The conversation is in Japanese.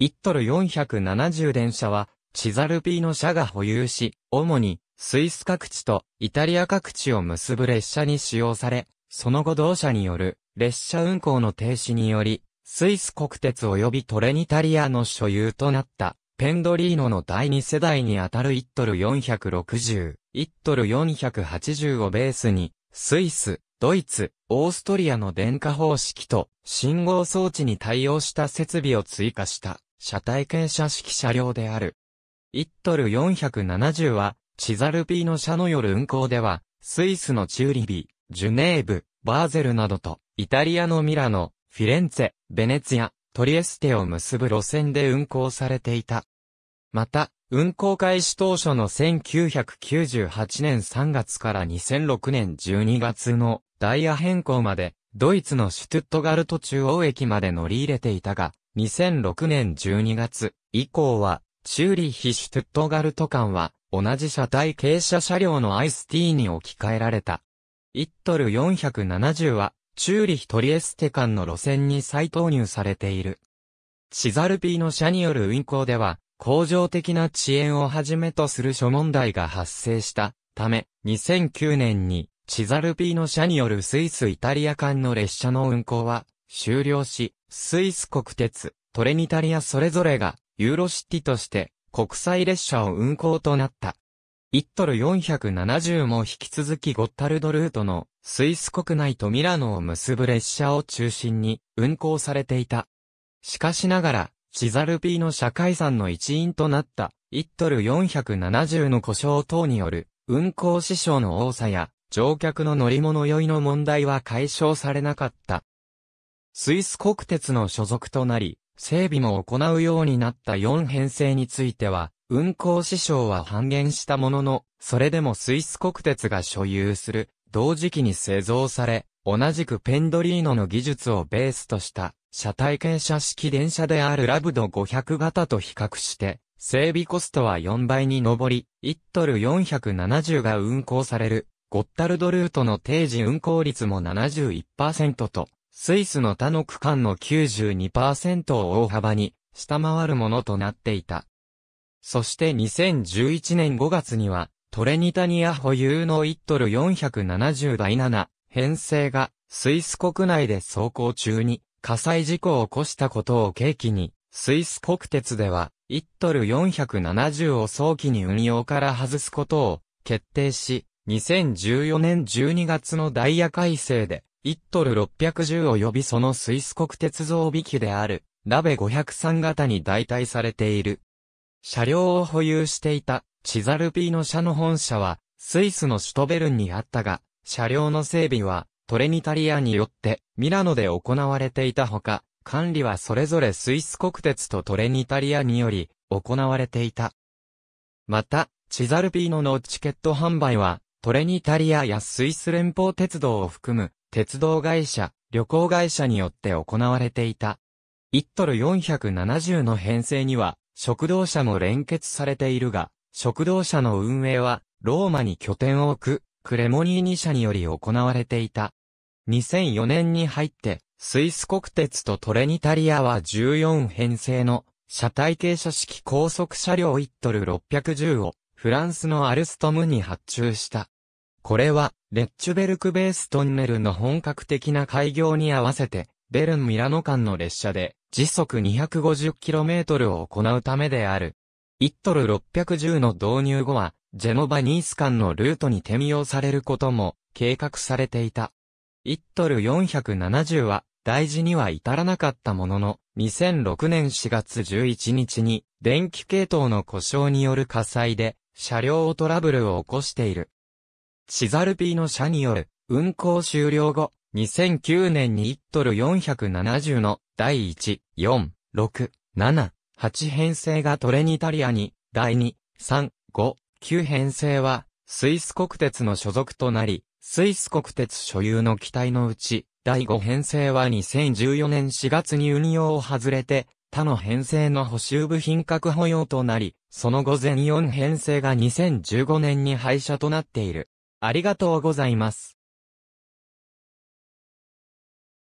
1トル470電車は、チザルピーノ社が保有し、主に、スイス各地とイタリア各地を結ぶ列車に使用され、その後同社による列車運行の停止により、スイス国鉄及びトレニタリアの所有となったペンドリーノの第2世代にあたる1トル460、1トル480をベースに、スイス、ドイツ、オーストリアの電化方式と信号装置に対応した設備を追加した。車体傾斜式車両である。1トル470は、チザルピーノ車の夜運行では、スイスのチューリビ、ジュネーブ、バーゼルなどと、イタリアのミラノ、フィレンツェ、ベネツィア、トリエステを結ぶ路線で運行されていた。また、運行開始当初の1998年3月から2006年12月のダイヤ変更まで、ドイツのシュトゥットガルト中央駅まで乗り入れていたが、2006年12月以降は、チューリヒシュトゥットガルト間は、同じ車体傾斜車両のアイスティーに置き換えられた。1トル470は、チューリヒトリエステ間の路線に再投入されている。シザルピーの車による運行では、工場的な遅延をはじめとする諸問題が発生したため、2009年に、チザルピーの車によるスイス・イタリア間の列車の運行は終了し、スイス国鉄、トレニタリアそれぞれが、ユーロシティとして国際列車を運行となった。1トル470も引き続きゴッタルドルートのスイス国内とミラノを結ぶ列車を中心に運行されていた。しかしながら、シザルピーの社会産の一員となった1トル470の故障等による運行支障の多さや乗客の乗り物酔いの問題は解消されなかった。スイス国鉄の所属となり、整備も行うようになった4編成については、運行支障は半減したものの、それでもスイス国鉄が所有する、同時期に製造され、同じくペンドリーノの技術をベースとした、車体傾斜式電車であるラブド500型と比較して、整備コストは4倍に上り、1トル470が運行される、ゴッタルドルートの定時運行率も71%と、スイスの他の区間の92%を大幅に下回るものとなっていた。そして2011年5月には、トレニタニア保有の1トル470第7編成がスイス国内で走行中に火災事故を起こしたことを契機に、スイス国鉄では1トル470を早期に運用から外すことを決定し、2014年12月のダイヤ改正で1トル610及びそのスイス国鉄造備機であるラベ503型に代替されている。車両を保有していた、チザルピーノ社の本社は、スイスの首都ベルンにあったが、車両の整備は、トレニタリアによって、ミラノで行われていたほか、管理はそれぞれスイス国鉄とトレニタリアにより、行われていた。また、チザルピーノのチケット販売は、トレニタリアやスイス連邦鉄道を含む、鉄道会社、旅行会社によって行われていた。1トル470の編成には、食堂車も連結されているが、食堂車の運営は、ローマに拠点を置く、クレモニーニ社により行われていた。2004年に入って、スイス国鉄とトレニタリアは14編成の車体傾斜式高速車両1トル610をフランスのアルストムに発注した。これは、レッチュベルクベーストンネルの本格的な開業に合わせて、ベルン・ミラノ間の列車で、時速 250km を行うためである。1トル610の導入後は、ジェノバ・ニース間のルートに転用されることも計画されていた。1トル470は、大事には至らなかったものの、2006年4月11日に、電気系統の故障による火災で、車両トラブルを起こしている。シザルピーの社による、運行終了後、2009年に1トル470の第1、4、6、7、8編成がトレニタリアに、第2、3、5、9編成は、スイス国鉄の所属となり、スイス国鉄所有の機体のうち、第5編成は2014年4月に運用を外れて、他の編成の補修部品確保用となり、その後全4編成が2015年に廃車となっている。ありがとうございます。